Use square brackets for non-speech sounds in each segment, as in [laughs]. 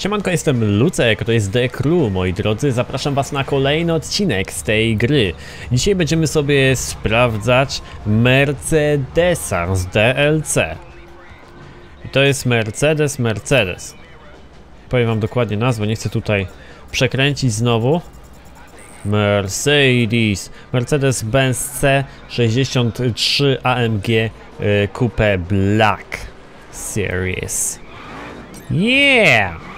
Siemanko, jestem Lucek, to jest The Crew, moi drodzy. Zapraszam was na kolejny odcinek z tej gry. Dzisiaj będziemy sobie sprawdzać Mercedesa z DLC. I to jest Mercedes, Mercedes. Powiem wam dokładnie nazwę, nie chcę tutaj przekręcić znowu. Mercedes, Mercedes-Benz C63 AMG y, Coupe Black Series. Yeah!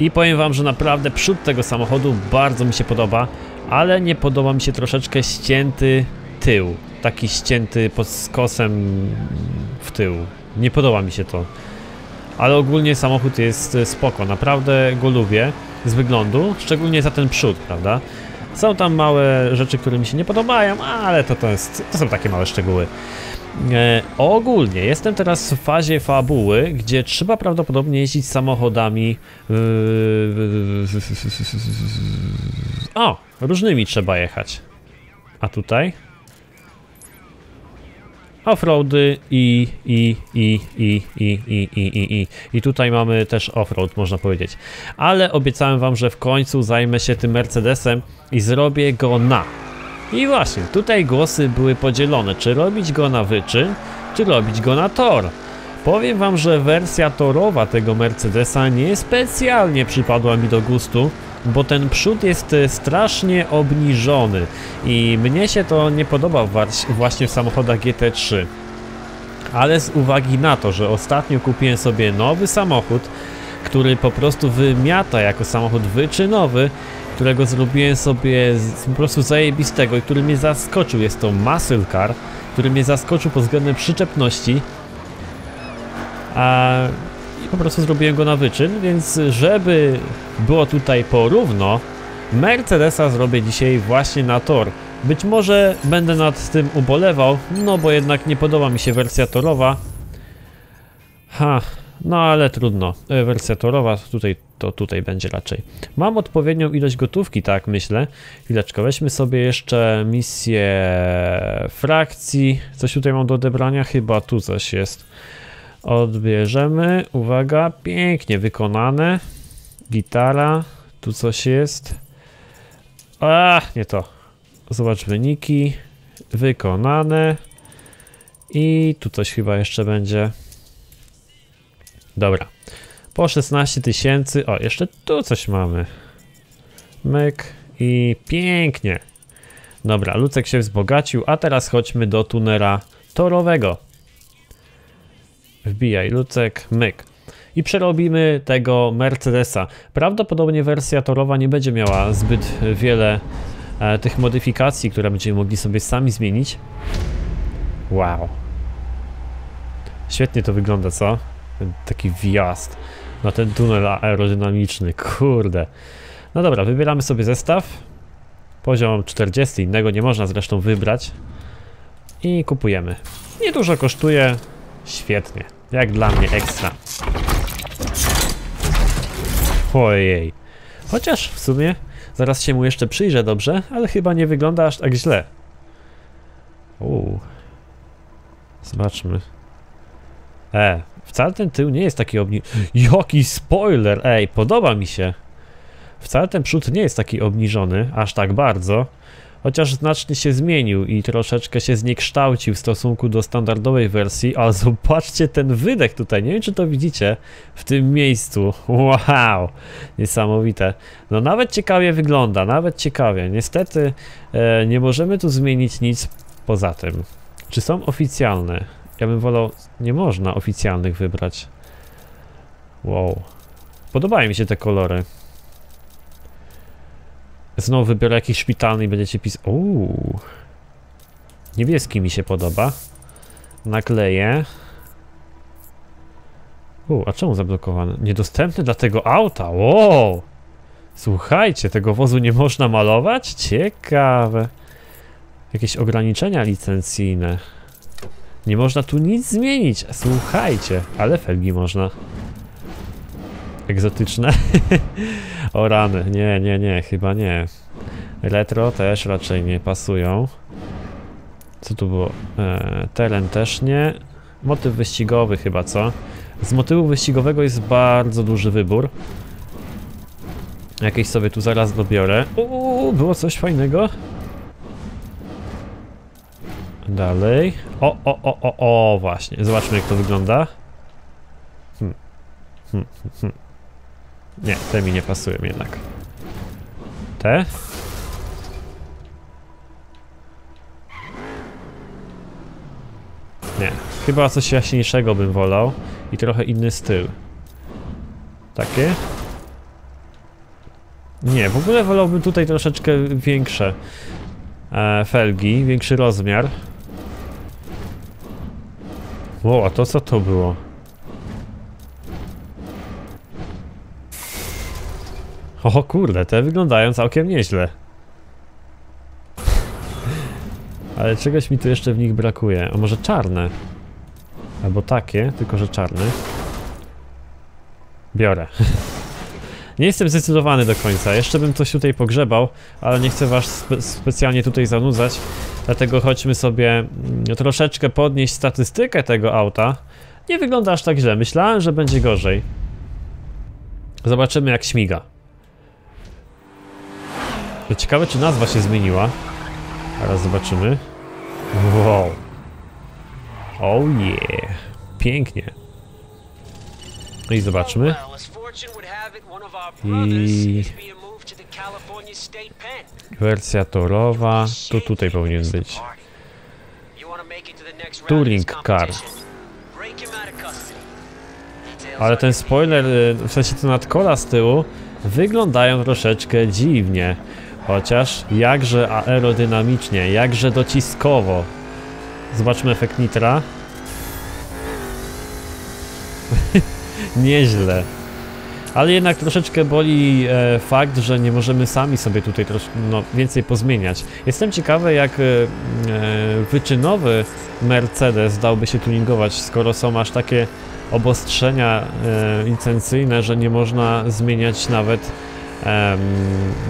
I powiem wam, że naprawdę przód tego samochodu bardzo mi się podoba, ale nie podoba mi się troszeczkę ścięty tył. Taki ścięty pod skosem w tył. Nie podoba mi się to. Ale ogólnie samochód jest spoko, naprawdę go lubię z wyglądu, szczególnie za ten przód, prawda? Są tam małe rzeczy, które mi się nie podobają, ale to, to, jest, to są takie małe szczegóły. E, ogólnie jestem teraz w fazie fabuły, gdzie trzeba prawdopodobnie jeździć samochodami. Yy, o, różnymi trzeba jechać. A tutaj? Offroady i, i, i, i, i, i, i, i, i. I tutaj mamy też offroad, można powiedzieć. Ale obiecałem wam, że w końcu zajmę się tym Mercedesem i zrobię go na i właśnie, tutaj głosy były podzielone, czy robić go na wyczyn, czy robić go na tor. Powiem wam, że wersja torowa tego Mercedesa nie specjalnie przypadła mi do gustu, bo ten przód jest e, strasznie obniżony i mnie się to nie podoba właśnie w samochodach GT3. Ale z uwagi na to, że ostatnio kupiłem sobie nowy samochód, który po prostu wymiata jako samochód wyczynowy, którego zrobiłem sobie po prostu zajebistego i który mnie zaskoczył. Jest to Muscle Car, który mnie zaskoczył pod względem przyczepności. A po prostu zrobiłem go na wyczyn, więc żeby było tutaj porówno, Mercedesa zrobię dzisiaj właśnie na tor. Być może będę nad tym ubolewał, no bo jednak nie podoba mi się wersja torowa. Ha, no ale trudno. E, wersja torowa tutaj to tutaj będzie raczej. Mam odpowiednią ilość gotówki, tak myślę. Chwileczkę, weźmy sobie jeszcze misję frakcji. Coś tutaj mam do odebrania? Chyba tu coś jest. Odbierzemy. Uwaga, pięknie wykonane. Gitara. Tu coś jest. A, nie to. Zobacz wyniki. Wykonane. I tu coś chyba jeszcze będzie. Dobra. Po 16 tysięcy. O, jeszcze tu coś mamy. Myk i pięknie. Dobra, Lucek się wzbogacił, a teraz chodźmy do tunera torowego. Wbijaj, Lucek, myk. I przerobimy tego Mercedesa. Prawdopodobnie wersja torowa nie będzie miała zbyt wiele e, tych modyfikacji, które będziemy mogli sobie sami zmienić. Wow. Świetnie to wygląda, co? Taki wjazd na ten tunel aerodynamiczny, kurde. No dobra, wybieramy sobie zestaw. Poziom 40, innego nie można zresztą wybrać. I kupujemy. Niedużo kosztuje, świetnie. Jak dla mnie ekstra. Ojej. Chociaż w sumie zaraz się mu jeszcze przyjrzę dobrze, ale chyba nie wygląda aż tak źle. Uuu. Zobaczmy. E, Wcale ten tył nie jest taki obni... Jaki spoiler! Ej, podoba mi się. Wcale ten przód nie jest taki obniżony, aż tak bardzo. Chociaż znacznie się zmienił i troszeczkę się zniekształcił w stosunku do standardowej wersji, ale zobaczcie ten wydech tutaj, nie wiem czy to widzicie, w tym miejscu. Wow, niesamowite. No nawet ciekawie wygląda, nawet ciekawie. Niestety e, nie możemy tu zmienić nic poza tym. Czy są oficjalne? Ja bym wolał... Nie można oficjalnych wybrać. Wow. Podobają mi się te kolory. Znowu wybiorę jakiś szpitalny i będziecie pisać... Uuu. Niebieski mi się podoba. Nakleję. Uuu, a czemu zablokowany? Niedostępny dla tego auta. Wow. Słuchajcie, tego wozu nie można malować? Ciekawe. Jakieś ograniczenia licencyjne. Nie można tu nic zmienić. Słuchajcie, ale felgi można. Egzotyczne? [laughs] o rany, nie, nie, nie, chyba nie. Retro też raczej nie pasują. Co tu było? E, teren też nie. Motyw wyścigowy chyba, co? Z motywu wyścigowego jest bardzo duży wybór. Jakieś sobie tu zaraz dobiorę. Uuu, było coś fajnego. Dalej. O, o, o, o, o, właśnie. Zobaczmy jak to wygląda. Hmm. Hmm, hmm, hmm. Nie, te mi nie pasują jednak. Te? Nie, chyba coś jaśniejszego bym wolał i trochę inny styl. Takie? Nie, w ogóle wolałbym tutaj troszeczkę większe e, felgi, większy rozmiar. Wow, a to co to było? O kurde, te wyglądają całkiem nieźle. Ale czegoś mi tu jeszcze w nich brakuje. A może czarne? Albo takie, tylko że czarne. Biorę. [laughs] nie jestem zdecydowany do końca. Jeszcze bym coś tutaj pogrzebał, ale nie chcę was spe specjalnie tutaj zanudzać. Dlatego chodźmy sobie mm, troszeczkę podnieść statystykę tego auta. Nie wygląda aż tak źle. Myślałem, że będzie gorzej. Zobaczymy jak śmiga. Ciekawe czy nazwa się zmieniła. Teraz zobaczymy. Wow. Oh yeah. Pięknie. No i zobaczmy. I... Wersja torowa. Tu tutaj powinien być. Touring car. Ale ten spoiler, y, w sensie te nadkola z tyłu, wyglądają troszeczkę dziwnie. Chociaż jakże aerodynamicznie, jakże dociskowo. Zobaczmy efekt nitra. [laughs] Nieźle. Ale jednak troszeczkę boli e, fakt, że nie możemy sami sobie tutaj trosz, no, więcej pozmieniać. Jestem ciekawy, jak e, e, wyczynowy Mercedes dałby się tuningować, skoro są aż takie obostrzenia e, licencyjne, że nie można zmieniać nawet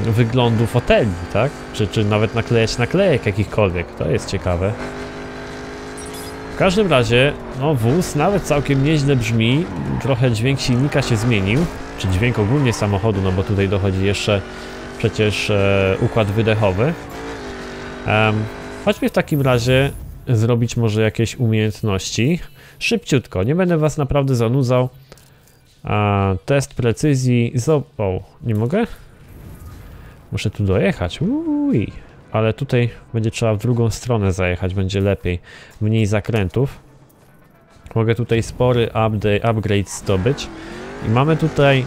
wyglądu foteli, tak? Czy, czy nawet naklejać naklejek jakichkolwiek. To jest ciekawe. W każdym razie, no wóz nawet całkiem nieźle brzmi. Trochę dźwięk silnika się zmienił. Czy dźwięk ogólnie samochodu, no bo tutaj dochodzi jeszcze przecież e, układ wydechowy. Um, chodźmy w takim razie zrobić może jakieś umiejętności. Szybciutko, nie będę was naprawdę zanudzał. A, test precyzji. O, nie mogę? Muszę tu dojechać. Uj. Ale tutaj będzie trzeba w drugą stronę zajechać, będzie lepiej. Mniej zakrętów. Mogę tutaj spory update, upgrade zdobyć. I mamy tutaj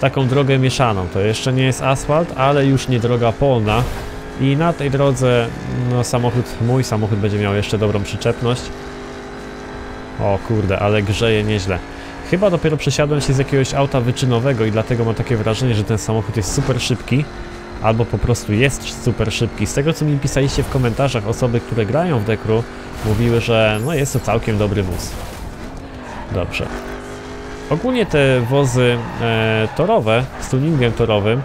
taką drogę mieszaną. To jeszcze nie jest asfalt, ale już nie droga polna. I na tej drodze, no samochód, mój samochód będzie miał jeszcze dobrą przyczepność. O kurde, ale grzeje nieźle. Chyba dopiero przesiadłem się z jakiegoś auta wyczynowego i dlatego mam takie wrażenie, że ten samochód jest super szybki. Albo po prostu jest super szybki. Z tego co mi pisaliście w komentarzach osoby, które grają w Dekru, mówiły, że no jest to całkiem dobry wóz. Dobrze. Ogólnie te wozy e, torowe z tuningiem torowym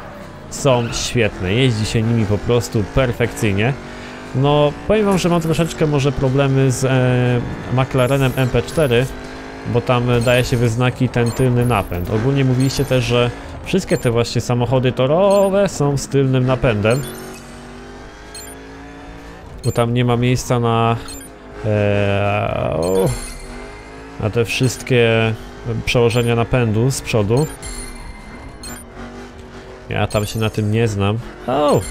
są świetne. Jeździ się nimi po prostu perfekcyjnie. No, powiem wam, że mam troszeczkę może problemy z e, McLarenem MP4, bo tam daje się wyznaki ten tylny napęd. Ogólnie mówiliście też, że wszystkie te właśnie samochody torowe są z tylnym napędem. Bo tam nie ma miejsca na... E, na te wszystkie przełożenia napędu z przodu. Ja tam się na tym nie znam. O!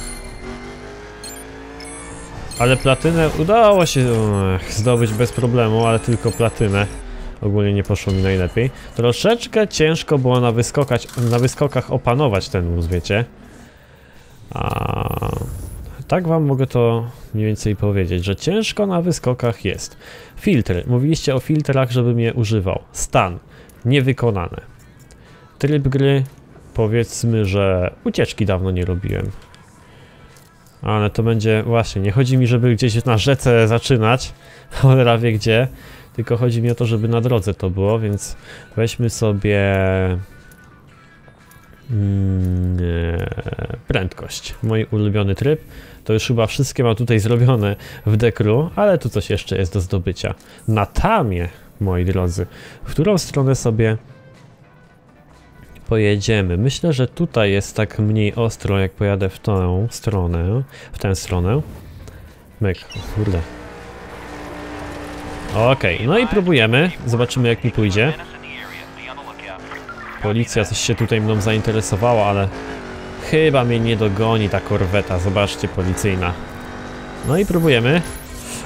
Ale platynę udało się zdobyć bez problemu, ale tylko platynę. Ogólnie nie poszło mi najlepiej. Troszeczkę ciężko było na, wyskokać, na wyskokach opanować ten wóz, wiecie. A, tak wam mogę to mniej więcej powiedzieć, że ciężko na wyskokach jest. Filtry. Mówiliście o filtrach, żebym je używał. Stan. Niewykonane. Tryb gry. Powiedzmy, że ucieczki dawno nie robiłem. Ale to będzie właśnie, nie chodzi mi, żeby gdzieś na rzece zaczynać, [laughs] cholera wie gdzie, tylko chodzi mi o to, żeby na drodze to było, więc weźmy sobie mm, prędkość, mój ulubiony tryb. To już chyba wszystkie mam tutaj zrobione w dekru, ale tu coś jeszcze jest do zdobycia. Na tamie, moi drodzy, w którą stronę sobie pojedziemy? Myślę, że tutaj jest tak mniej ostro, jak pojadę w tą stronę, w tę stronę. Myk, kurde. Okej, no i próbujemy. Zobaczymy jak mi pójdzie. Policja coś się tutaj mną zainteresowała, ale chyba mnie nie dogoni ta korweta. Zobaczcie, policyjna. No i próbujemy.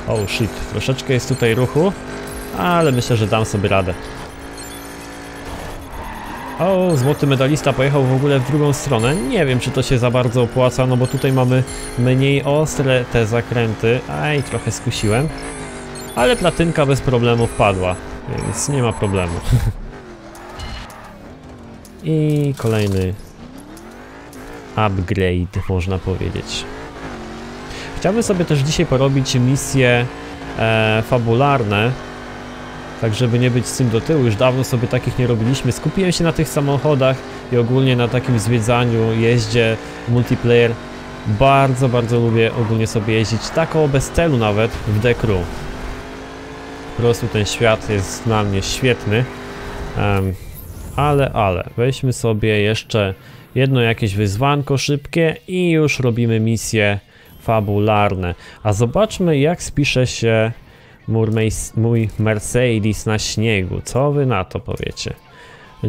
Oh shit, troszeczkę jest tutaj ruchu, ale myślę, że dam sobie radę. O, złoty medalista pojechał w ogóle w drugą stronę. Nie wiem, czy to się za bardzo opłaca, no bo tutaj mamy mniej ostre te zakręty. Aj, trochę skusiłem. Ale platynka bez problemu wpadła, więc nie ma problemu. [laughs] I kolejny upgrade, można powiedzieć. Chciałbym sobie też dzisiaj porobić misje e, fabularne, tak żeby nie być z tym do tyłu. Już dawno sobie takich nie robiliśmy. Skupiłem się na tych samochodach i ogólnie na takim zwiedzaniu, jeździe, multiplayer. Bardzo, bardzo lubię ogólnie sobie jeździć, taką bez celu nawet, w The Crew. Po prostu ten świat jest dla mnie świetny. Um, ale, ale, weźmy sobie jeszcze jedno jakieś wyzwanko szybkie i już robimy misje fabularne. A zobaczmy jak spisze się mój Mercedes na śniegu. Co wy na to powiecie?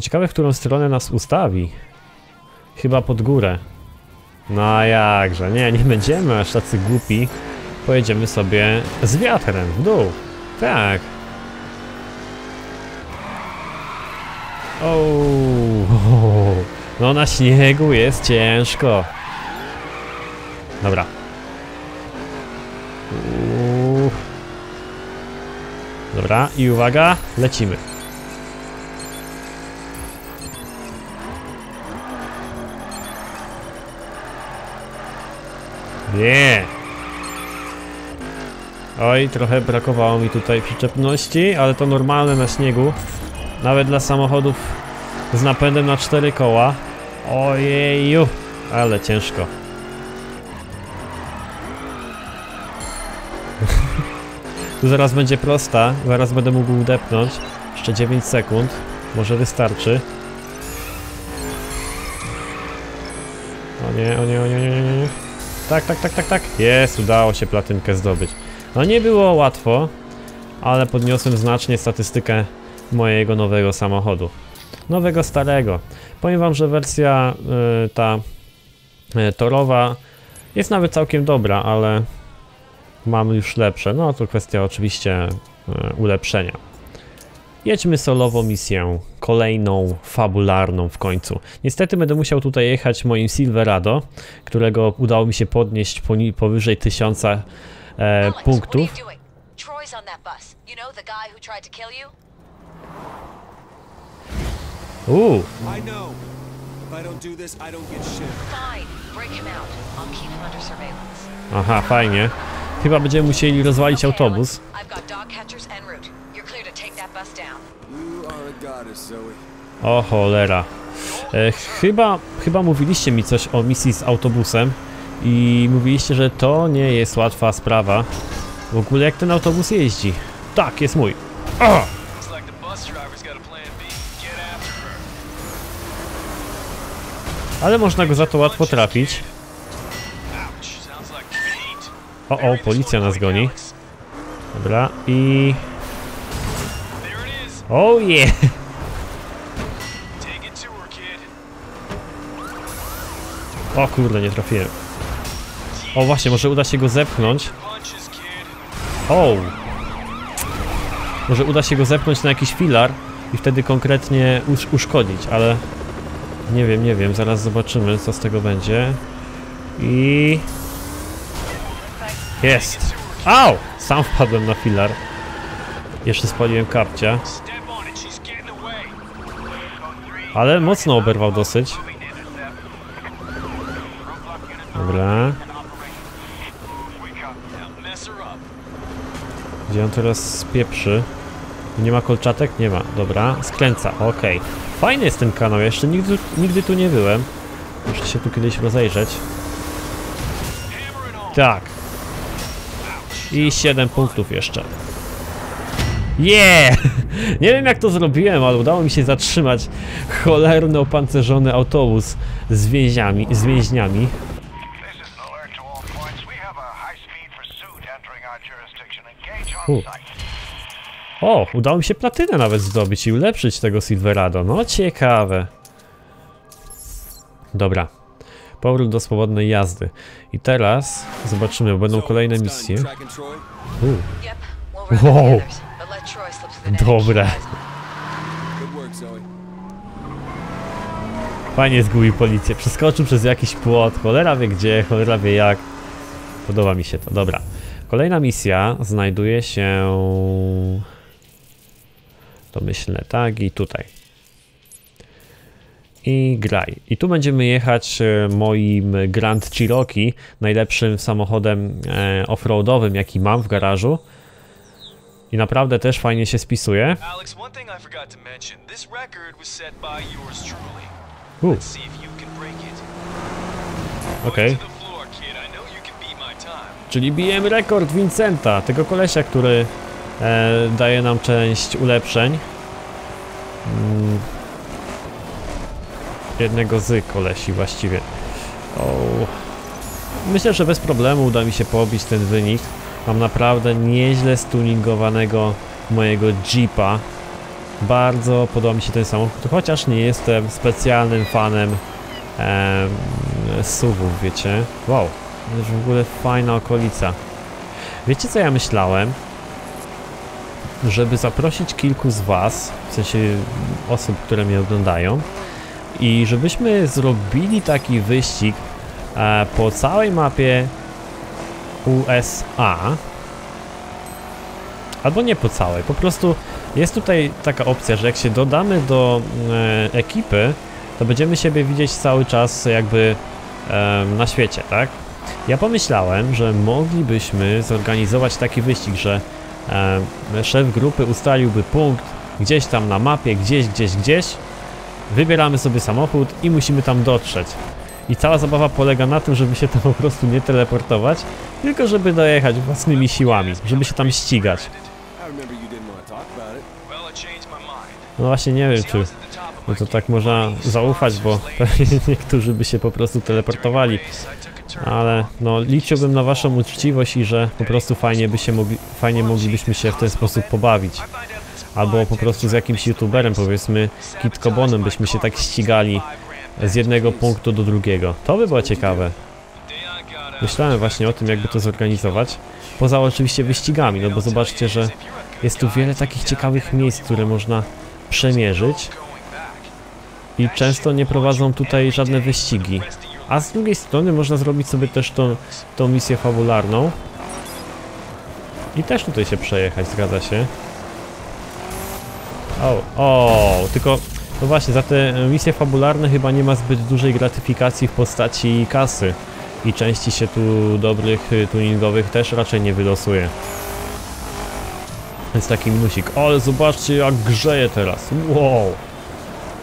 Ciekawe, w którą stronę nas ustawi. Chyba pod górę. No jakże, nie, nie będziemy aż tacy głupi. Pojedziemy sobie z wiatrem w dół. Tak. O, no na śniegu jest ciężko. Dobra. Dobra, i uwaga, lecimy. Nie. Oj, trochę brakowało mi tutaj przyczepności, ale to normalne na śniegu. Nawet dla samochodów z napędem na cztery koła. Ojeju, ale ciężko. tu [laughs] zaraz będzie prosta, zaraz będę mógł udepnąć. Jeszcze 9 sekund, może wystarczy. O nie, o nie, o nie, nie, nie. Tak, tak, tak, tak, tak. Jest, udało się platynkę zdobyć. No nie było łatwo, ale podniosłem znacznie statystykę mojego nowego samochodu. Nowego, starego. Powiem wam, że wersja y, ta y, torowa jest nawet całkiem dobra, ale mam już lepsze. No to kwestia oczywiście y, ulepszenia. Jedźmy solową misję, kolejną, fabularną w końcu. Niestety będę musiał tutaj jechać moim Silverado, którego udało mi się podnieść powyżej tysiąca e, punktów. Troy's on that bus. You know the guy who tried to kill you? Ooh. I know. If I don't do this, I don't get shit. Fine. Break him out. I'll keep him under surveillance. Aha, fajnie. Chyba będziemy musieli rozwalić autobus. O cholera. E, chyba, chyba mówiliście mi coś o misji z autobusem i mówiliście, że to nie jest łatwa sprawa. W ogóle jak ten autobus jeździ? Tak, jest mój. Ale można go za to łatwo trafić. O, o, policja nas goni. Dobra, i... Oh yeah! O kurde, nie trafiłem. O właśnie, może uda się go zepchnąć. O! Może uda się go zepchnąć na jakiś filar i wtedy konkretnie usz uszkodzić, ale... Nie wiem, nie wiem, zaraz zobaczymy co z tego będzie. I... Jest! Au! Sam wpadłem na filar. Jeszcze spaliłem kapcia. Ale mocno oberwał dosyć. Dobra. Gdzie on teraz spieprzy? Nie ma kolczatek? Nie ma. Dobra, skręca. Okej. Okay. Fajny jest ten kanał, jeszcze nigdy, nigdy tu nie byłem. Muszę się tu kiedyś rozejrzeć. Tak. I 7 punktów jeszcze. Yeah! [laughs] Nie wiem jak to zrobiłem, ale udało mi się zatrzymać cholerny opancerzony autobus z więźniami. Z więźniami. O, udało mi się platynę nawet zdobyć i ulepszyć tego Silverado. No ciekawe. Dobra. Powrót do swobodnej jazdy. I teraz zobaczymy, bo będą kolejne misje. Net. Dobre. Fajnie zgubił policję. Przeskoczył przez jakiś płot. Cholera wie gdzie, cholera wie jak. Podoba mi się to. Dobra. Kolejna misja znajduje się... Domyślne tagi tutaj. I graj. I tu będziemy jechać e, moim Grand Cherokee, najlepszym samochodem e, offroadowym, jaki mam w garażu. I naprawdę też fajnie się spisuje. Alex, one thing I forgot to mention. This record was set by yours truly. Let's see if you can break it. okej. To the floor, kid. I know you can beat my time. Czyli bijemy rekord Vincenta, tego kolesia, który e, daje nam część ulepszeń. Mm. Jednego z kolesi właściwie. O. Myślę, że bez problemu uda mi się pobić ten wynik. Mam naprawdę nieźle stuningowanego mojego Jeepa. Bardzo podoba mi się ten samochód, chociaż nie jestem specjalnym fanem em, SUVów, wiecie. Wow, to jest w ogóle fajna okolica. Wiecie co ja myślałem? Żeby zaprosić kilku z was, w sensie osób, które mnie oglądają i żebyśmy zrobili taki wyścig e, po całej mapie USA albo nie po całej, po prostu jest tutaj taka opcja, że jak się dodamy do e, ekipy, to będziemy siebie widzieć cały czas jakby em, na świecie, tak? Ja pomyślałem, że moglibyśmy zorganizować taki wyścig, że em, szef grupy ustaliłby punkt gdzieś tam na mapie, gdzieś, gdzieś, gdzieś. Wybieramy sobie samochód i musimy tam dotrzeć. I cała zabawa polega na tym, żeby się tam po prostu nie teleportować, tylko żeby dojechać własnymi siłami, żeby się tam ścigać. No właśnie nie wiem, czy to tak można zaufać, bo [laughs] niektórzy by się po prostu teleportowali. Ale no liczyłbym na waszą uczciwość i że po prostu fajnie by się mogli, fajnie moglibyśmy się w ten sposób pobawić. Albo po prostu z jakimś youtuberem, powiedzmy Kit Kobonem byśmy się tak ścigali z jednego punktu do drugiego. To by było ciekawe. Myślałem właśnie o tym, jakby to zorganizować. Poza oczywiście wyścigami, no bo zobaczcie, że jest tu wiele takich ciekawych miejsc, które można przemierzyć i często nie prowadzą tutaj żadne wyścigi. A z drugiej strony można zrobić sobie też tą, tą misję fabularną i też tutaj się przejechać, zgadza się. O, o, tylko no właśnie, za te misje fabularne chyba nie ma zbyt dużej gratyfikacji w postaci kasy i części się tu dobrych tuningowych też raczej nie wylosuje. Jest taki minusik. Ale zobaczcie jak grzeje teraz. Wow.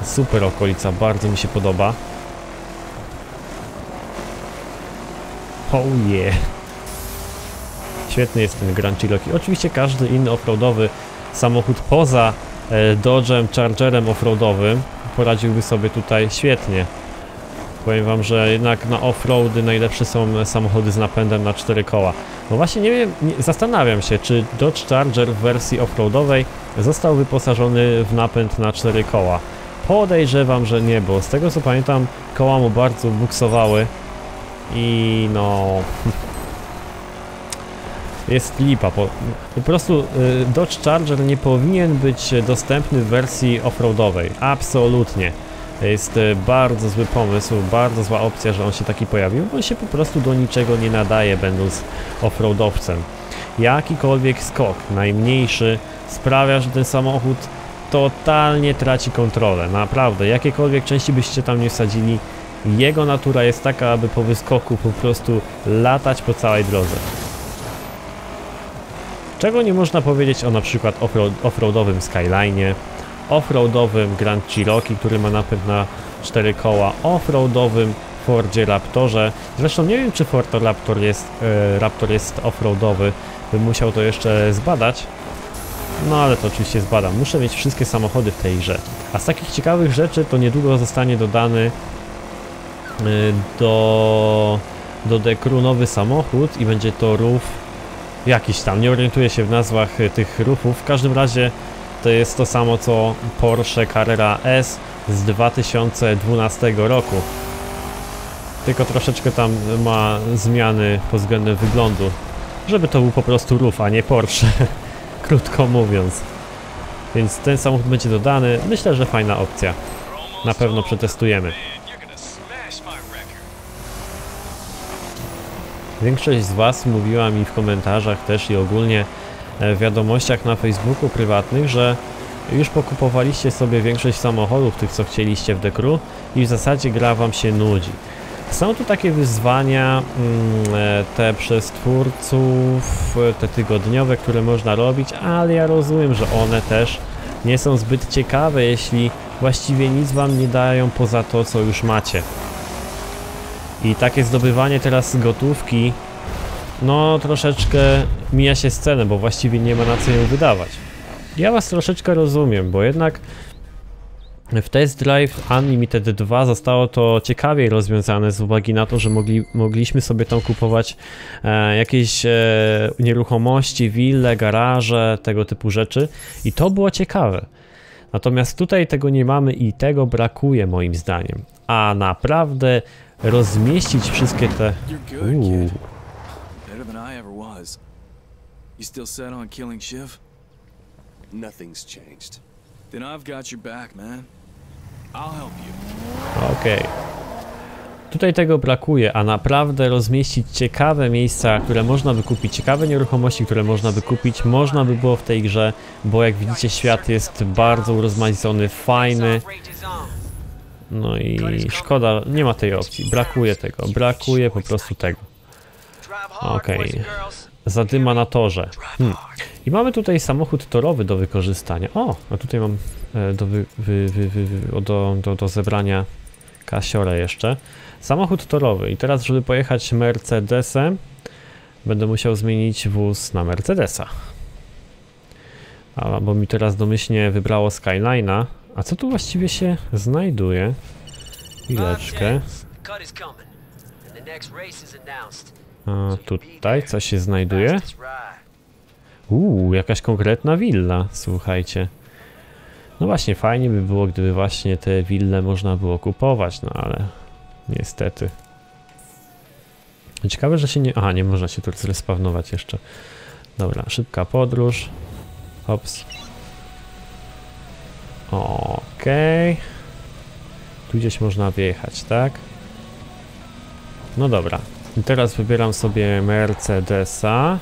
Super okolica, bardzo mi się podoba. Oh yeah. Świetny jest ten Grand Cherokee. Oczywiście każdy inny offroadowy samochód poza e, Dodge'em, Chargerem offroadowym poradziłby sobie tutaj świetnie. Powiem wam, że jednak na offroady najlepsze są samochody z napędem na cztery koła. No właśnie nie wiem, nie, zastanawiam się, czy Dodge Charger w wersji offroadowej został wyposażony w napęd na cztery koła. Podejrzewam, że nie, bo z tego co pamiętam koła mu bardzo buksowały i no... Jest lipa, po, po prostu y, Dodge Charger nie powinien być dostępny w wersji offroadowej, absolutnie. Jest y, bardzo zły pomysł, bardzo zła opcja, że on się taki pojawił, bo on się po prostu do niczego nie nadaje, będąc offroadowcem. Jakikolwiek skok, najmniejszy, sprawia, że ten samochód totalnie traci kontrolę, naprawdę. Jakiekolwiek części byście tam nie wsadzili, jego natura jest taka, aby po wyskoku po prostu latać po całej drodze. Czego nie można powiedzieć o na przykład offroad, offroadowym Skyline'ie, offroadowym Grand Cherokee, który ma napęd na 4 koła, offroadowym Fordzie Raptorze. Zresztą nie wiem, czy Ford Raptor jest, e, Raptor jest offroadowy, bym musiał to jeszcze zbadać. No ale to oczywiście zbadam. Muszę mieć wszystkie samochody w tej grze. A z takich ciekawych rzeczy to niedługo zostanie dodany do, do Dekru nowy samochód i będzie to RUF jakiś tam. Nie orientuję się w nazwach y, tych RUFów. W każdym razie to jest to samo co Porsche Carrera S z 2012 roku. Tylko troszeczkę tam ma zmiany pod względem wyglądu. Żeby to był po prostu RUF, a nie Porsche. [laughs] Krótko mówiąc. Więc ten samochód będzie dodany. Myślę, że fajna opcja. Na pewno przetestujemy. Większość z Was mówiła mi w komentarzach też i ogólnie e, w wiadomościach na Facebooku prywatnych, że już pokupowaliście sobie większość samochodów, tych co chcieliście w Dekru i w zasadzie gra Wam się nudzi. Są tu takie wyzwania, mm, e, te przez twórców, te tygodniowe, które można robić, ale ja rozumiem, że one też nie są zbyt ciekawe, jeśli właściwie nic Wam nie dają poza to, co już macie. I takie zdobywanie teraz gotówki, no troszeczkę mija się scenę, bo właściwie nie ma na co ją wydawać. Ja was troszeczkę rozumiem, bo jednak w Test Drive Unlimited 2 zostało to ciekawiej rozwiązane z uwagi na to, że mogli, mogliśmy sobie tam kupować e, jakieś e, nieruchomości, wille, garaże, tego typu rzeczy i to było ciekawe. Natomiast tutaj tego nie mamy i tego brakuje moim zdaniem. A naprawdę rozmieścić wszystkie te... Uuu. You still set on killing Shiv? Nothing's changed. Then I've got your back, man. I'll help you. Okej. Tutaj tego brakuje, a naprawdę rozmieścić ciekawe miejsca, które można by kupić, ciekawe nieruchomości, które można by kupić, można by było w tej grze, bo jak widzicie świat jest bardzo urozmaicony, fajny, no i szkoda, nie ma tej opcji, brakuje tego, brakuje po prostu tego. Okej. Zadyma na torze. Hmm. I mamy tutaj samochód torowy do wykorzystania. O, a tutaj mam e, do, wy, wy, wy, do, do, do zebrania kasiorę jeszcze. Samochód torowy. I teraz, żeby pojechać Mercedesem, będę musiał zmienić wóz na Mercedesa. A, bo mi teraz domyślnie wybrało Skyline'a. A co tu właściwie się znajduje? Chwileczkę. A tutaj co się znajduje? Uuu, jakaś konkretna willa, słuchajcie. No właśnie, fajnie by było, gdyby właśnie te wille można było kupować, no ale niestety. Ciekawe, że się nie... Aha, nie można się tu zrespawnować jeszcze. Dobra, szybka podróż. Hops. Okej. Tu gdzieś można wjechać, tak? No dobra. I teraz wybieram sobie Mercedesa.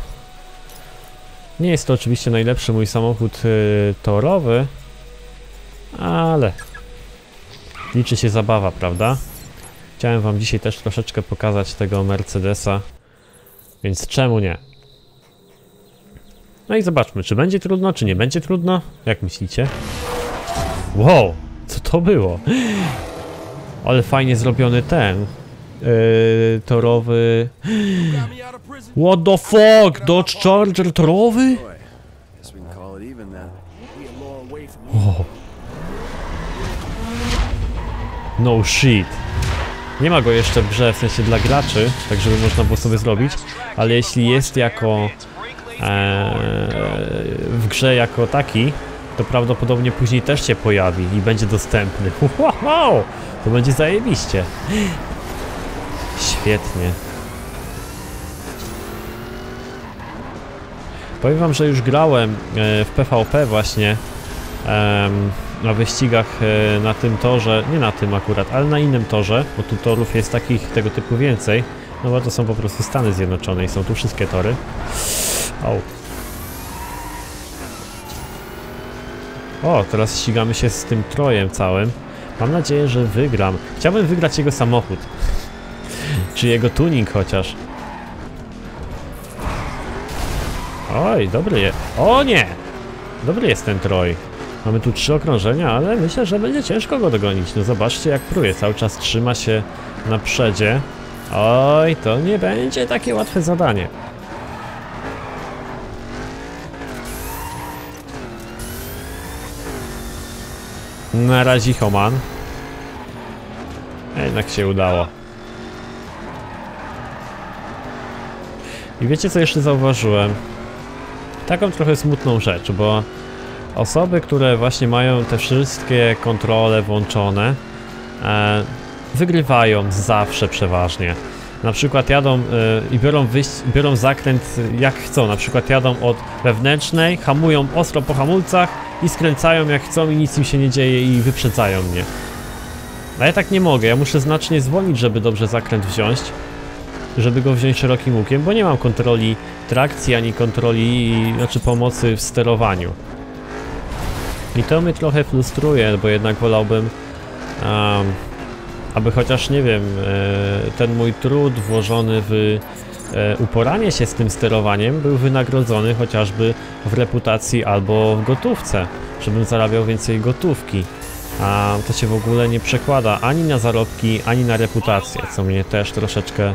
Nie jest to oczywiście najlepszy mój samochód y, torowy, ale liczy się zabawa, prawda? Chciałem wam dzisiaj też troszeczkę pokazać tego Mercedesa, więc czemu nie? No i zobaczmy, czy będzie trudno, czy nie będzie trudno? Jak myślicie? Wow, co to było? Ale fajnie zrobiony ten yy, torowy. What the fuck? Dodge Charger torowy? No shit. Nie ma go jeszcze w grze, w sensie dla graczy, tak żeby można było sobie zrobić, ale jeśli jest jako e, w grze jako taki, to prawdopodobnie później też się pojawi i będzie dostępny. [laughs] Wow, to będzie zajebiście. Świetnie. Powiem wam, że już grałem e, w PvP właśnie na wyścigach e, na tym torze, nie na tym akurat, ale na innym torze, bo tu torów jest takich tego typu więcej, no bo to są po prostu Stany Zjednoczone i są tu wszystkie tory. O, teraz ścigamy się z tym trojem całym. Mam nadzieję, że wygram. Chciałbym wygrać jego samochód. Czy jego tuning chociaż. Oj, dobry jest. O nie! Dobry jest ten troj. Mamy tu trzy okrążenia, ale myślę, że będzie ciężko go dogonić. No zobaczcie jak pruje, cały czas trzyma się na przedzie. Oj, to nie będzie takie łatwe zadanie. Na razie Homan. Jednak się udało. I wiecie co jeszcze zauważyłem? Taką trochę smutną rzecz, bo osoby, które właśnie mają te wszystkie kontrole włączone, e, wygrywają zawsze przeważnie. Na przykład jadą e, i biorą, biorą zakręt jak chcą, na przykład jadą od wewnętrznej, hamują ostro po hamulcach i skręcają jak chcą i nic im się nie dzieje i wyprzedzają mnie. A ja tak nie mogę, ja muszę znacznie zwolnić, żeby dobrze zakręt wziąć, żeby go wziąć szerokim łukiem, bo nie mam kontroli trakcji ani kontroli, znaczy pomocy w sterowaniu. I to mnie trochę frustruje, bo jednak wolałbym, um, aby chociaż, nie wiem, e, ten mój trud włożony w e, uporanie się z tym sterowaniem był wynagrodzony chociażby w reputacji albo w gotówce, żebym zarabiał więcej gotówki. A to się w ogóle nie przekłada ani na zarobki, ani na reputację, co mnie też troszeczkę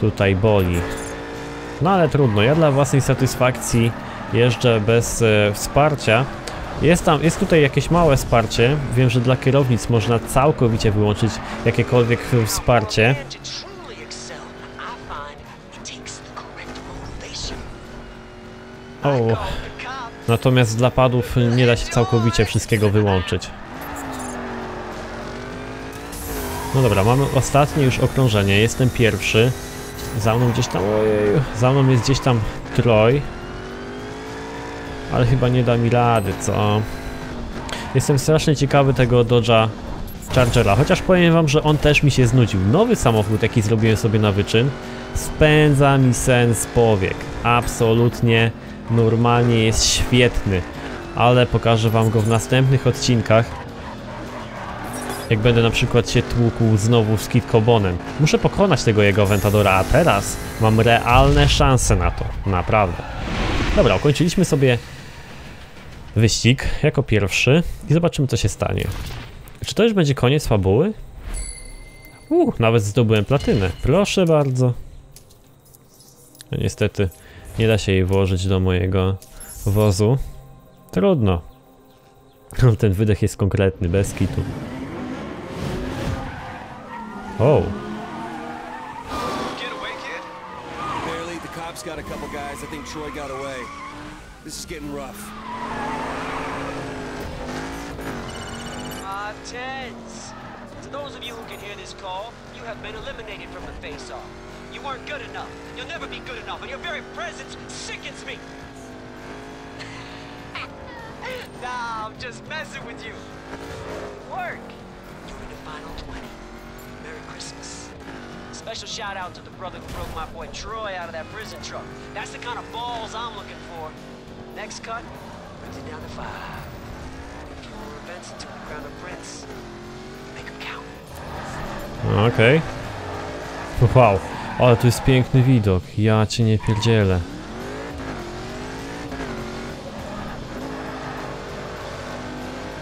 tutaj boli. No ale trudno, ja dla własnej satysfakcji jeżdżę bez e, wsparcia. Jest tam, jest tutaj jakieś małe wsparcie. Wiem, że dla kierownic można całkowicie wyłączyć jakiekolwiek wsparcie. O, natomiast dla padów nie da się całkowicie wszystkiego wyłączyć. No dobra, mamy ostatnie już okrążenie. Jestem pierwszy. Za mną gdzieś tam. Ojej, za mną jest gdzieś tam Troy. Ale chyba nie da mi rady, co? Jestem strasznie ciekawy tego Dodge'a Chargera, chociaż powiem wam, że on też mi się znudził. Nowy samochód, jaki zrobiłem sobie na wyczyn, spędza mi sen z powiek. Absolutnie, normalnie jest świetny. Ale pokażę wam go w następnych odcinkach. Jak będę na przykład się tłukł znowu z Kit Cobonem. Muszę pokonać tego jego Aventadora, a teraz mam realne szanse na to. Naprawdę. Dobra, ukończyliśmy sobie wyścig jako pierwszy i zobaczymy co się stanie. Czy to już będzie koniec fabuły? Uh, nawet zdobyłem platynę. Proszę bardzo. No, niestety nie da się jej włożyć do mojego wozu. Trudno. Ten wydech jest konkretny, bez kitu. O, cops got a couple guys. I think Troy got away. This is getting rough. Five tens. To those of you who can hear this call, you have been eliminated from the face-off. You weren't good enough. You'll never be good enough, and your very presence sickens me. [laughs] nah, I'm just messing with you. Work. You're in the final 20. Merry Christmas. Special shout out to the brother who broke my boy Troy out of that prison truck. That's the kind of balls I'm looking for. Next cut brings it down to five. Count. okej. Wow, ale tu jest piękny widok. Ja cię nie pierdzielę.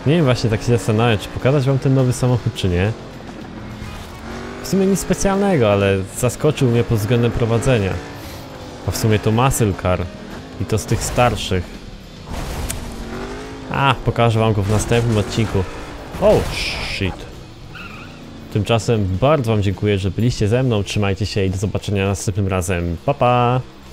Nie wiem, właśnie tak się zastanawiam, czy pokazać wam ten nowy samochód, czy nie. W sumie nic specjalnego, ale zaskoczył mnie pod względem prowadzenia. A w sumie to muscle car. I to z tych starszych. A, pokażę wam go w następnym odcinku. Oh, shit. Tymczasem bardzo wam dziękuję, że byliście ze mną. Trzymajcie się i do zobaczenia następnym razem. Pa, pa!